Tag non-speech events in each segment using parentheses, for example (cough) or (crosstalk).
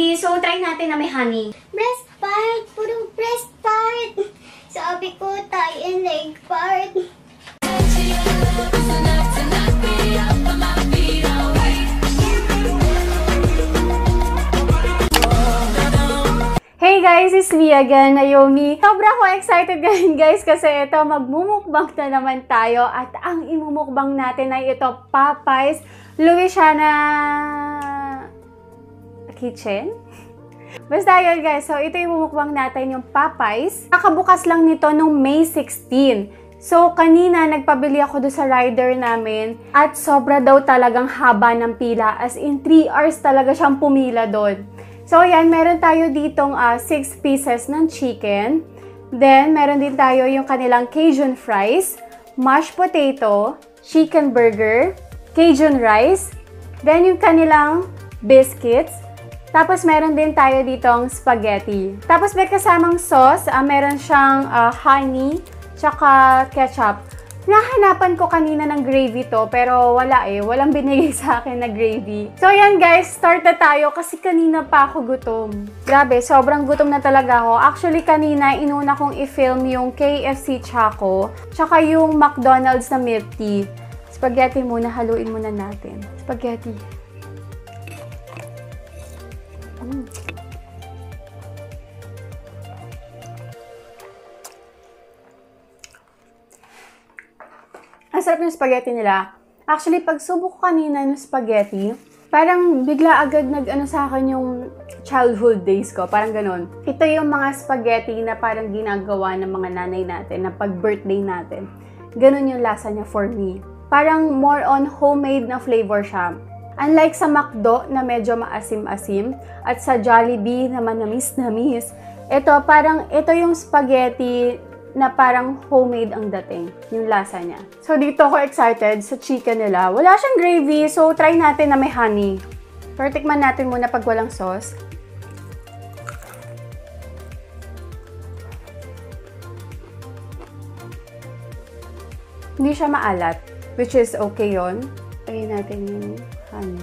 Jollibee. So, try natin na may honey. Breast part. Puro breast part. Sabi ko, thigh and leg part. Hey guys, it's me again, Naomi. Sobra ko excited (laughs) ngayon guys kasi ito, magmumukbang na naman tayo at ang imumukbang natin ay ito, Popeyes Louisiana Kitchen. Basta yun guys, so ito yung mumukbang natin, yung Popeyes. Nakabukas lang nito nung May 16. So, kanina nagpabili ako doon sa rider namin at sobra daw talagang haba ng pila. As in, 3 hours talaga siyang pumila doon. So, yan, meron tayo ditong 6 pieces ng chicken. Then, meron din tayo yung kanilang Cajun fries, mashed potato, chicken burger, Cajun rice, then yung kanilang biscuits, tapos meron din tayo ditong spaghetti. Tapos may kasamang sauce, ah, meron siyang ah, honey, tsaka ketchup. Nahanapan ko kanina ng gravy to, pero wala eh. Walang (laughs) binigay sa akin na gravy. So yan guys, start na tayo kasi kanina pa ako gutom. Grabe, sobrang gutom na talaga ako. Actually kanina, inuna kong i-film yung KFC Choco, tsaka yung McDonald's na milk tea. Spaghetti muna, haluin muna natin. Spaghetti. Mm. Ang sarap ng spaghetti nila. Actually, pag subok ko kanina ng spaghetti, parang bigla agad nag-ano sa akin yung childhood days ko. Parang ganun. Ito yung mga spaghetti na parang ginagawa ng mga nanay natin na pag-birthday natin. Ganun yung lasa niya for me. Parang more on homemade na flavor siya. Unlike sa McDo na medyo maasim-asim at sa Jollibee na manamis-namis, ito parang ito yung spaghetti na parang homemade ang dating, yung lasa niya. So dito ako excited sa chicken nila. Wala siyang gravy, so try natin na may honey. Pero tikman natin muna pag walang sauce. Hindi siya maalat, which is okay yon. Lagyan natin yung honey.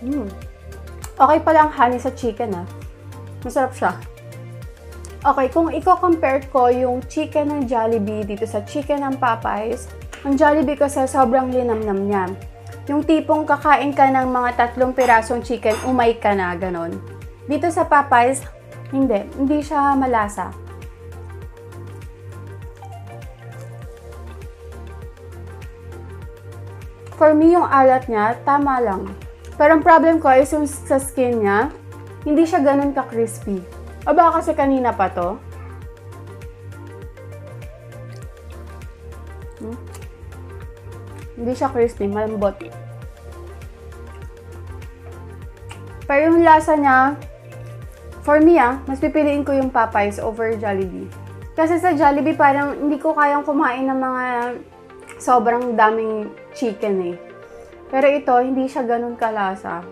Mm. Okay pala ang honey sa chicken ah. Masarap siya. Okay, kung i-compare ko yung chicken ng Jollibee dito sa chicken ng Popeyes, ang Jollibee kasi sobrang linamnam niya. Yung tipong kakain ka ng mga tatlong pirasong chicken, umay ka na, ganon. Dito sa Popeyes, hindi. Hindi siya malasa. For me, yung alat niya, tama lang. Pero ang problem ko is yung sa skin niya, hindi siya ganun ka-crispy. O baka kasi kanina pa to. Hmm? Hindi siya crispy, malambot. Pero yung lasa niya, for me ah, mas pipiliin ko yung Popeyes over Jollibee. Kasi sa Jollibee parang hindi ko kayang kumain ng mga sobrang daming chicken eh. Pero ito, hindi siya ganun kalasa.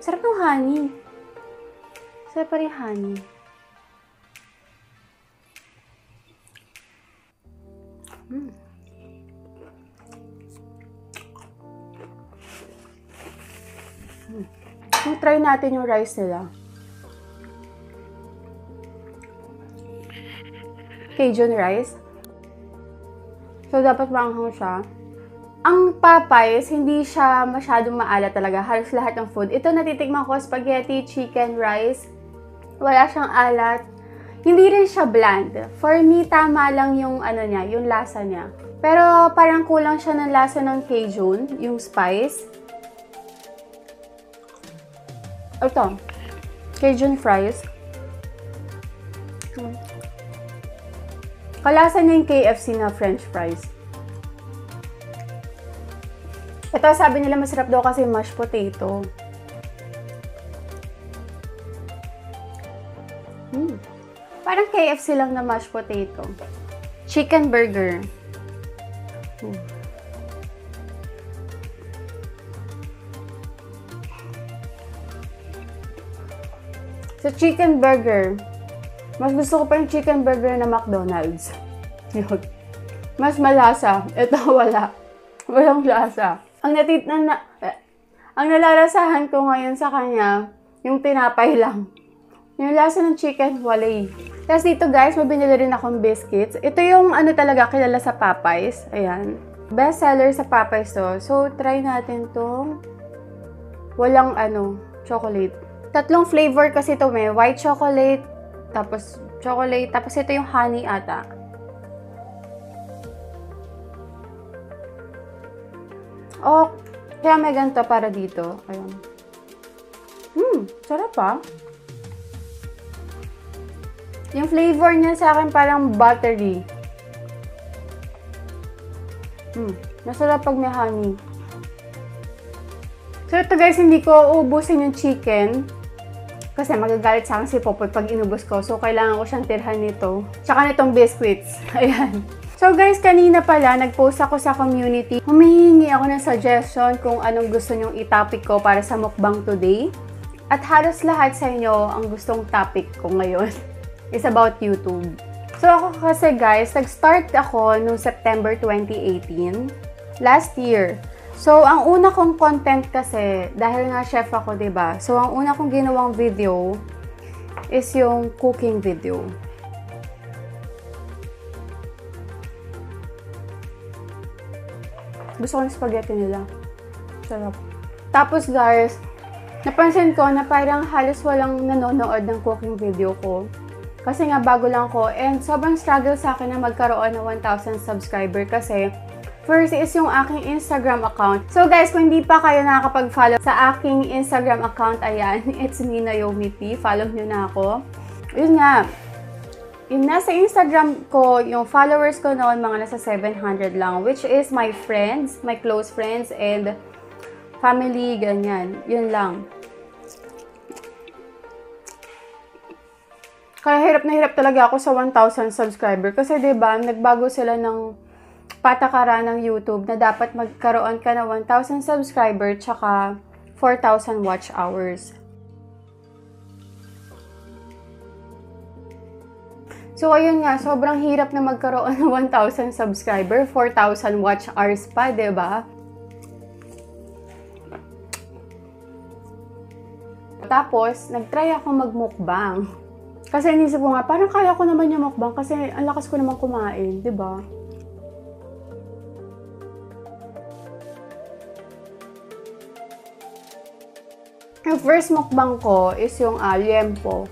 Sarap ng honey. Sarap pa rin honey. Mm. Kung try natin yung rice nila. Cajun rice. So, dapat maanghang siya. Ang Popeyes, hindi siya masyadong maalat talaga. Halos lahat ng food. Ito natitikman ko, spaghetti, chicken, rice. Wala siyang alat. Hindi rin siya bland. For me, tama lang yung ano niya, yung lasa niya. Pero parang kulang siya ng lasa ng Cajun, yung spice. Ito, Cajun fries. Kalasa niya yung KFC na french fries. Ito, sabi nila masarap daw kasi mashed potato. Hmm. Parang KFC lang na mashed potato. Chicken burger. Hmm. Sa chicken burger, Mas gusto ko pa yung chicken burger na McDonald's. (laughs) Yun. Mas malasa. Ito (laughs) wala. Walang lasa. Ang natit na, na eh, ang nalalasahan ko ngayon sa kanya, yung tinapay lang. Yung lasa ng chicken, wala eh. Tapos dito guys, may binili rin akong biscuits. Ito yung ano talaga kilala sa Popeyes. Ayan. Best seller sa Popeyes to. So, try natin tong walang ano, chocolate. Tatlong flavor kasi to may white chocolate, tapos chocolate, tapos ito yung honey ata. Oh, kaya may ganito para dito. Ayun. Hmm, sarap ah. Yung flavor niya sa akin parang buttery. Hmm, masarap pag may honey. So ito guys, hindi ko uubusin yung chicken. Kasi magagalit sa akin si Popoy pag inubos ko. So, kailangan ko siyang tirhan nito. Tsaka nitong biscuits. (laughs) Ayan. So guys, kanina pala, nag-post ako sa community. Humihingi ako ng suggestion kung anong gusto nyong i-topic ko para sa mukbang today. At halos lahat sa inyo ang gustong topic ko ngayon (laughs) is about YouTube. So ako kasi guys, nag-start ako noong September 2018. Last year. So, ang una kong content kasi, dahil nga chef ako, ba So, ang una kong ginawang video is yung cooking video. Gusto ko ng spaghetti nila. Sarap. Tapos guys, napansin ko na parang halos walang nanonood ng cooking video ko. Kasi nga bago lang ko and sobrang struggle sa akin na magkaroon ng 1,000 subscriber kasi First is yung aking Instagram account. So guys, kung hindi pa kayo nakakapag-follow sa aking Instagram account, ayan, (laughs) it's me, Naomi P. Follow nyo na ako. Yun nga, yung nasa Instagram ko, yung followers ko noon, mga nasa 700 lang, which is my friends, my close friends, and family, ganyan. Yun lang. Kaya hirap na hirap talaga ako sa 1,000 subscriber. Kasi 'di ba nagbago sila ng patakaran ng YouTube na dapat magkaroon ka ng 1,000 subscriber tsaka 4,000 watch hours. So, ayun nga, sobrang hirap na magkaroon ng 1,000 subscriber, 4,000 watch hours pa, ba? Tapos, nagtry ako magmukbang. Kasi inisip ko nga, parang kaya ko naman yung mukbang kasi ang lakas ko naman kumain, ba? Yung first mukbang ko is yung uh, liempo.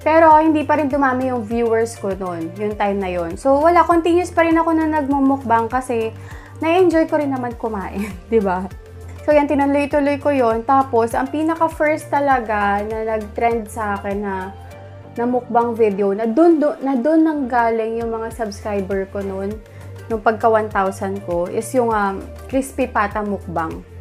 Pero hindi pa rin dumami yung viewers ko noon, yung time na yon. So wala, continuous pa rin ako na nagmumukbang kasi na-enjoy ko rin naman kumain, (laughs) di ba? So yan, tinuloy-tuloy ko yon Tapos, ang pinaka-first talaga na nag-trend sa akin na na mukbang video, na doon do, na doon nang galing yung mga subscriber ko noon, nung pagka 1,000 ko, is yung um, crispy pata mukbang.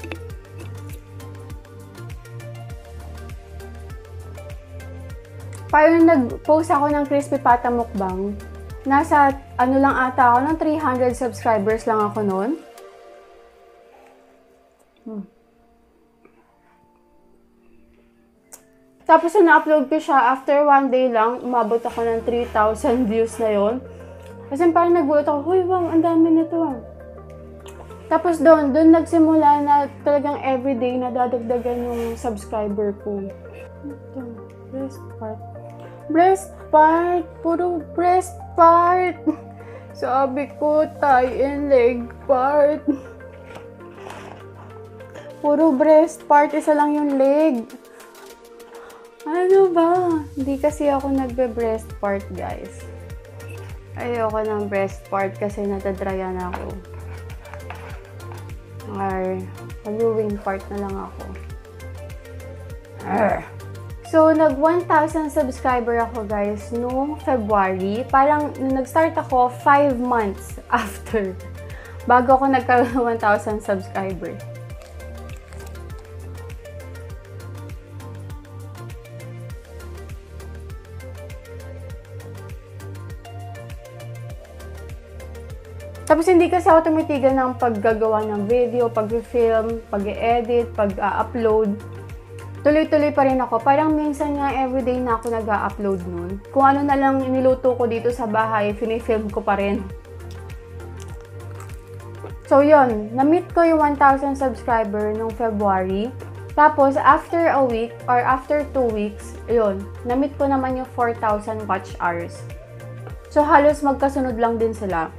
Parang nag-post ako ng crispy pata mukbang. Nasa, ano lang ata ako, ng 300 subscribers lang ako noon. Hmm. Tapos, na-upload ko siya, after one day lang, umabot ako ng 3,000 (laughs) views na yon. Kasi parang nagulat ako, Uy, wow, ang dami nito. Tapos doon, doon nagsimula na talagang everyday na dadagdagan yung subscriber ko. Ito, best part breast part. Puro breast part. (laughs) Sabi ko, thigh and leg part. (laughs) Puro breast part. Isa lang yung leg. Ano ba? Hindi kasi ako nagbe-breast part, guys. Ayoko ng breast part kasi natadryan ako. Or, mag-wing part na lang ako. Arr. So, nag 1,000 subscriber ako guys noong February. Parang nung nag-start ako, 5 months (laughs) after. Bago ako nagkaroon ng 1,000 subscriber. Tapos hindi kasi ako tumitigan ng paggagawa ng video, pag-film, pag-edit, pag-upload. Tuloy-tuloy pa rin ako. Parang minsan nga everyday na ako nag upload nun. Kung ano na lang niluto ko dito sa bahay, finifilm ko pa rin. So yun, na-meet ko yung 1,000 subscriber nung February. Tapos, after a week or after 2 weeks, yun, na-meet ko naman yung 4,000 watch hours. So, halos magkasunod lang din sila.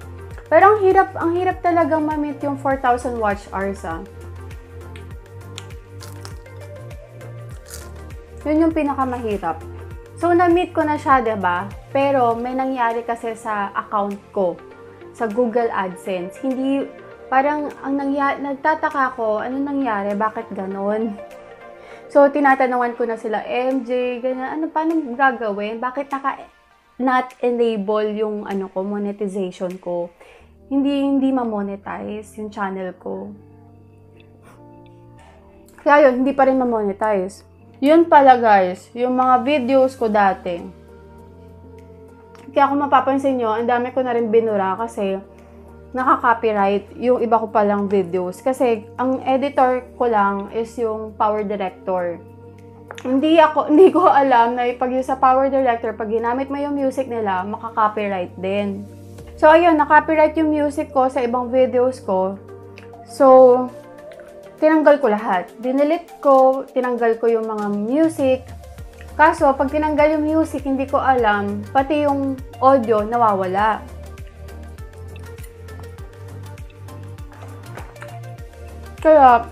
Pero ang hirap, ang hirap talagang ma-meet yung 4,000 watch hours ah. Yun yung pinakamahirap. So, na-meet ko na siya, ba? Pero, may nangyari kasi sa account ko, sa Google AdSense. Hindi, parang, ang nangyari, nagtataka ko, ano nangyari? Bakit ganon? (laughs) So, tinatanungan ko na sila, MJ, ganyan, ano, paano gagawin? Bakit naka, not enable yung, ano ko, monetization ko? Hindi, hindi ma-monetize yung channel ko. Kaya yun, hindi pa rin ma-monetize. Yun pala guys, yung mga videos ko dati. Kaya kung mapapansin nyo, ang dami ko na rin binura kasi nakaka-copyright yung iba ko palang videos. Kasi ang editor ko lang is yung power director. Hindi ako, (laughs) hindi ko alam na pag yung sa power director, pag ginamit mo yung music nila, makaka-copyright din. So, ayun, na-copyright yung music ko sa ibang videos ko. So, tinanggal ko lahat. Dinilit ko, tinanggal ko yung mga music. Kaso, pag tinanggal yung music, hindi ko alam, pati yung audio nawawala. Kaya,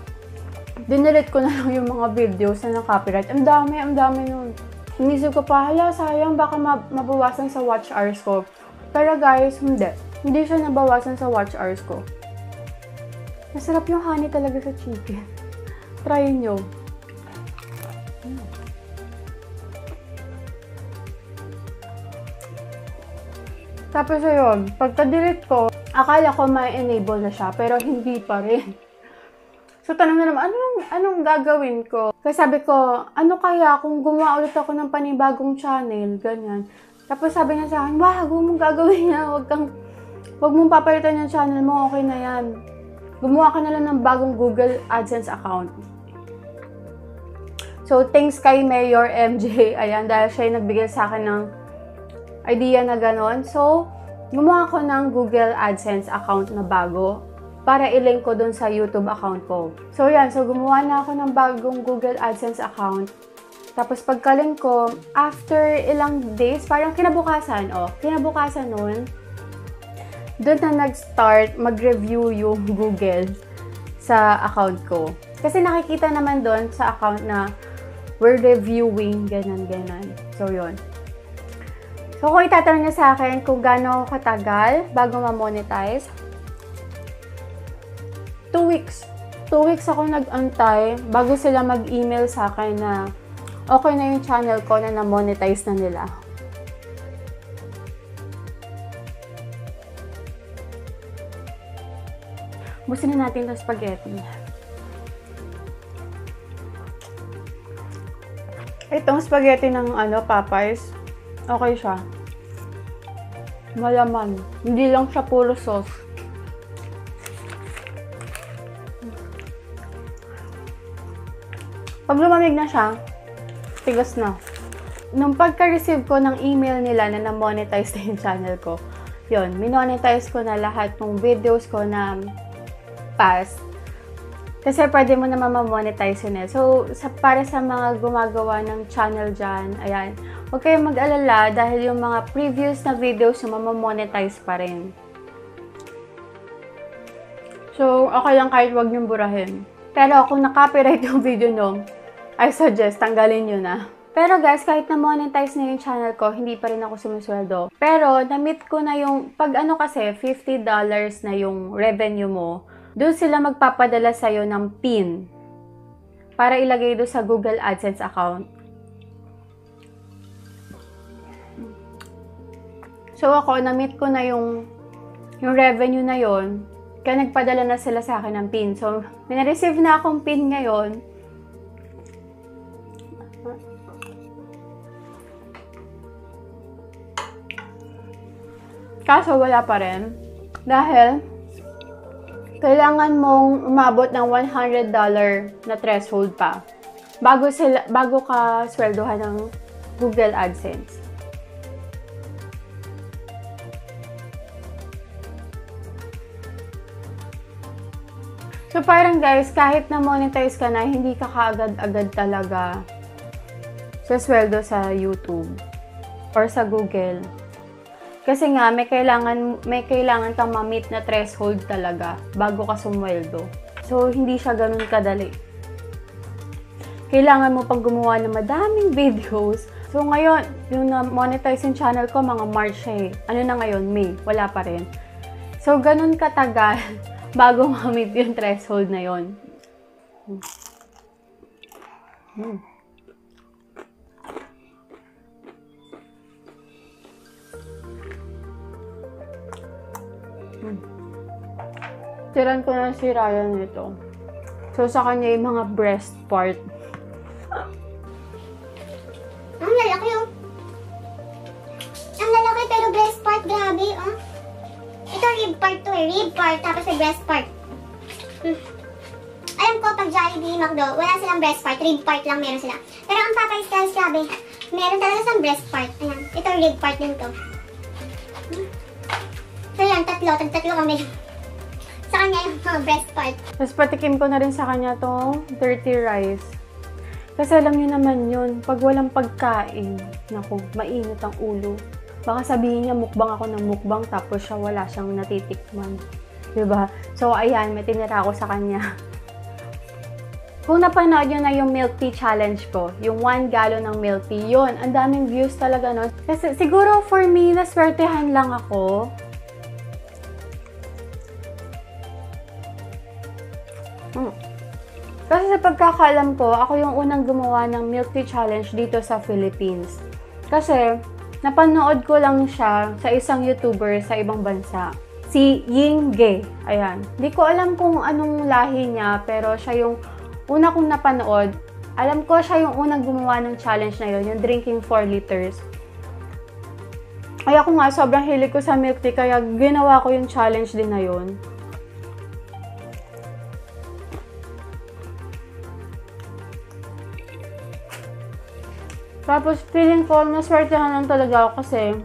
dinilit ko na lang yung mga videos na na-copyright. Ang dami, ang dami nun. Inisip ko pa, hala, sayang, baka mabawasan sa watch hours ko. Pero guys, hindi. Hindi siya nabawasan sa watch hours ko. Masarap yung honey talaga sa chicken. Try nyo. Tapos ayun, pagka-delete ko, akala ko may enable na siya, pero hindi pa rin. So, tanong na naman, anong, anong gagawin ko? Kasi sabi ko, ano kaya kung gumawa ulit ako ng panibagong channel, ganyan. Tapos sabi niya sa akin, wag, huwag mong gagawin niya, wag kang, wag mong papalitan yung channel mo, okay na yan. Gumawa ka na lang ng bagong Google AdSense account. So, thanks kay Mayor MJ, (laughs) ayan, dahil siya yung nagbigay sa akin ng idea na ganon. So, gumawa ko ng Google AdSense account na bago para i-link ko dun sa YouTube account ko. So, yan. So, gumawa na ako ng bagong Google AdSense account. Tapos, pagkalink ko, after ilang days, parang kinabukasan, oh, kinabukasan nun, doon na nag-start mag-review yung (laughs) Google sa account ko. Kasi nakikita naman doon sa account na we're reviewing, ganyan, ganyan. So, yun. So, kung itatanong niya sa akin kung gaano katagal bago ma-monetize, 2 weeks. 2 weeks ako nag-antay bago sila mag-email sa akin na okay na yung channel ko na na-monetize na nila. Busin na natin ng spaghetti. Itong spaghetti ng ano, Popeyes, okay siya. Malaman. Hindi lang siya puro sauce. Pag lumamig na siya, tigas na. Nung pagka-receive ko ng email nila na na-monetize na yung channel ko, yun, minonetize ko na lahat ng videos ko na past. Kasi pwede mo naman ma-monetize yun eh. So, sa, para sa mga gumagawa ng channel dyan, ayan, huwag kayong mag-alala dahil yung mga previous na videos yung mamamonetize pa rin. So, okay lang kahit wag niyong burahin. Pero kung na-copyright (laughs) yung video nyo, I suggest tanggalin nyo na. Pero guys, kahit na monetize na yung channel ko, hindi pa rin ako sumusweldo. Pero, na-meet ko na yung, pag ano kasi, $50 na yung revenue mo, doon sila magpapadala sa'yo ng PIN para ilagay doon sa Google AdSense account. So ako, na-meet ko na yung, yung revenue na yon kaya nagpadala na sila sa akin ng PIN. So, may na-receive na akong PIN ngayon. Kaso wala pa rin. Dahil, kailangan mong umabot ng $100 na threshold pa bago, sila, bago ka sweldohan ng Google AdSense. So parang guys, kahit na monetize ka na, hindi ka kaagad-agad talaga sa sweldo sa YouTube or sa Google. Kasi nga, may kailangan, may kailangan kang ma-meet na threshold talaga bago ka sumweldo. So, hindi siya ganun kadali. Kailangan mo pang gumawa ng madaming (laughs) videos. So, ngayon, yung na-monetize yung channel ko, mga March eh. Ano na ngayon? May. Wala pa rin. So, ganun katagal (laughs) bago (laughs) ma-meet yung threshold na yon. Hmm. Hmm. Tiran ko na si Ryan nito. So, sa kanya yung mga breast part. Ang lalaki oh. Ang lalaki pero breast part, grabe oh. Ito rib part to eh. Rib part, tapos may breast part. Hmm. Alam ko, pag Jollibee, McDo, wala silang breast part. Rib part lang meron sila. Pero ang Popeyes guys, grabe. Meron talaga sa breast part. Ayan. Ito rib part din to. So yan, tatlo. Kami. Sa kanya yung breast part. Tapos patikim ko na rin sa kanya tong dirty rice. Kasi alam niyo naman yun, pag walang pagkain, naku, mainit ang ulo. Baka sabihin niya mukbang ako ng mukbang tapos siya wala siyang natitikman. ba? So ayan, may tinira ako sa kanya. (laughs) Kung napanood nyo na yung milk tea challenge ko, yung 1 gallon ng milk tea, yun, ang daming views talaga nun. Kasi siguro for me, naswertehan lang ako. Hmm. Kasi sa pagkakaalam ko, ako yung unang gumawa ng milk tea challenge dito sa Philippines. Kasi, napanood ko lang siya sa isang YouTuber sa ibang bansa. Si Ying Ge. Ayan. Di ko alam kung anong lahi niya, pero siya yung una kong napanood. Alam ko siya yung unang gumawa ng challenge na yun, yung drinking 4 liters. Kaya ako nga, sobrang hilig ko sa milk tea, kaya ginawa ko yung challenge din na yun. Tapos, feeling ko, naswertehan lang talaga ako kasi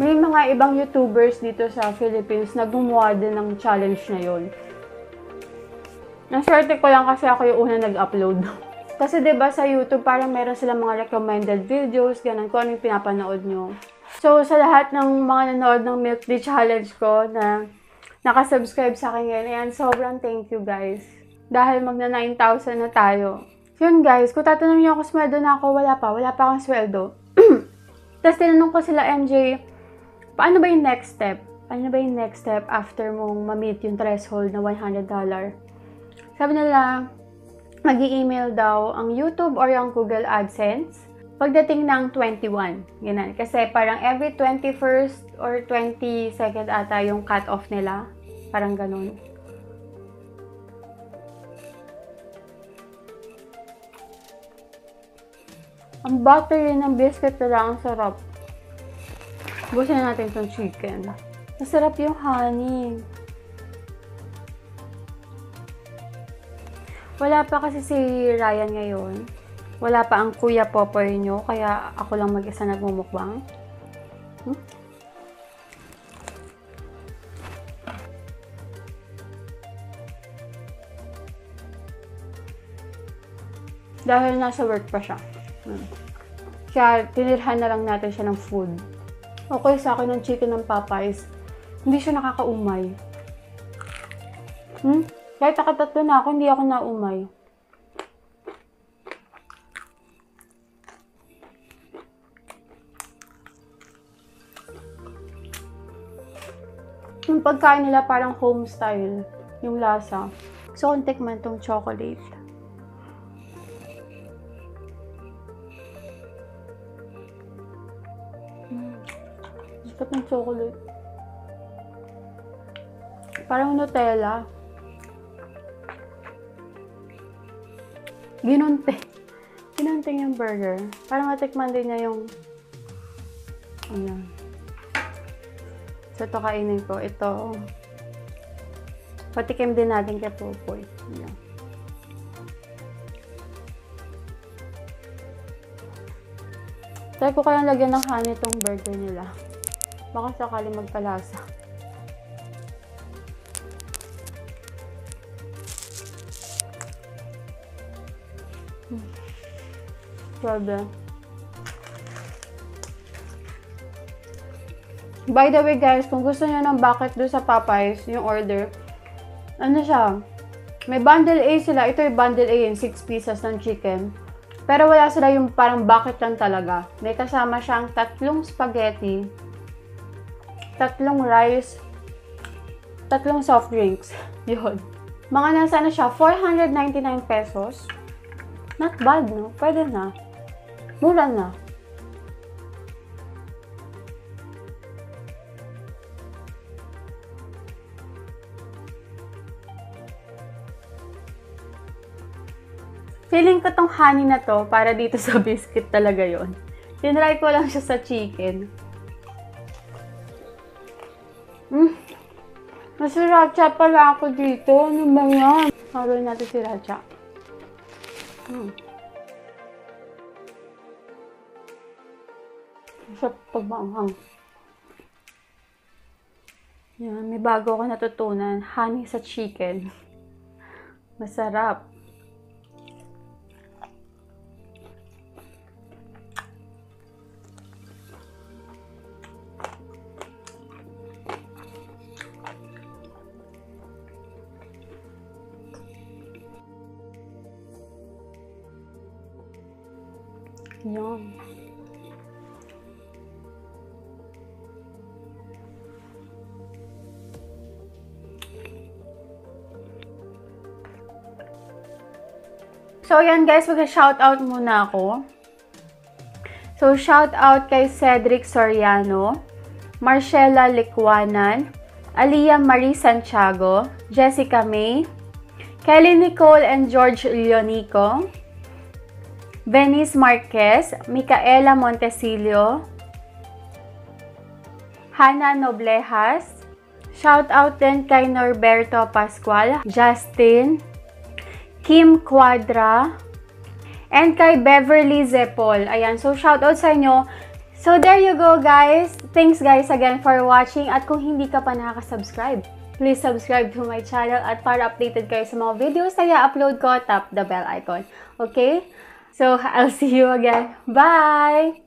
may mga ibang YouTubers dito sa Philippines na gumawa din ng challenge na yun. Naswerte ko lang kasi ako yung una nag-upload. (laughs) kasi ba sa YouTube parang meron silang mga recommended videos, ganun, kung ano yung pinapanood nyo. So, sa lahat ng mga nanood ng Milk Tea Challenge ko na nakasubscribe sa akin ngayon, ayan, sobrang thank you guys. Dahil magna 9,000 na tayo. Yun guys, kung tatanungin niyo ako sweldo na ako, wala pa. Wala pa akong sweldo. (clears throat) Tapos tinanong ko sila, MJ, paano ba yung next step? Ano ba yung next step after mong ma-meet yung threshold na $100? Sabi nila, mag email daw ang YouTube or yung Google AdSense pagdating ng 21. Ganun. Kasi parang every 21st or 22nd ata yung cut-off nila. Parang ganun. Ang buttery ng biscuit nila, ang sarap. Busin natin itong chicken. Masarap yung honey. Wala pa kasi si Ryan ngayon. Wala pa ang kuya Popoy nyo, kaya ako lang mag-isa nagmumukbang. Hmm? Dahil nasa work pa siya. Hmm. Kaya tinirhan na lang natin siya ng food. Okay sa akin ng chicken ng Popeyes. Hindi siya nakakaumay. Hmm? Kahit nakatatlo na ako, hindi ako naumay. Yung pagkain nila parang home style. Yung lasa. So, kung tikman tong chocolate. Sarap ng chocolate. Parang Nutella. Ginunti. (laughs) Ginunting yung burger. Para matikman din niya yung ano. So, ito kainin ko. Ito. Patikim din natin kay Popoy. Ayan. Try ko kayang lagyan ng honey tong burger nila. Baka sakali magpalasa. Hmm. Grabe. By the way guys, kung gusto niyo ng bucket do sa Popeyes, yung order, ano siya, may bundle A sila. Ito yung bundle A yung 6 pieces ng chicken. Pero wala sila yung parang bucket lang talaga. May kasama siyang tatlong spaghetti, tatlong rice, tatlong soft drinks. (laughs) Yun. Mga nasa ano siya, 499 pesos. Not bad, no? Pwede na. Mura na. Feeling ko tong honey na to, para dito (laughs) sa biscuit talaga yon. Tinry ko lang siya sa chicken. Sriracha pala ako dito. Ano ba yan? Haruin natin si Racha. Mm. Masarap pag maanghang. Yan, may bago ako natutunan. Honey sa chicken. Masarap. Yum. So, yan guys, mag-shoutout muna ako. So, shoutout kay Cedric Soriano, Marcela Licuanan, Aliyah Marie Santiago, Jessica May, Kelly Nicole and George Leonico, Venice Marquez, Micaela Montesilio, Hannah Noblejas, shout out din kay Norberto Pascual, Justin, Kim Quadra, and kay Beverly Zepol. Ayan, so shout out sa inyo. So there you go guys. Thanks guys again for watching at kung hindi ka pa nakaka-subscribe, please subscribe to my channel at para updated kayo sa mga videos na i-upload ko, tap the bell icon. Okay? So, (laughs) I'll see you again. Bye!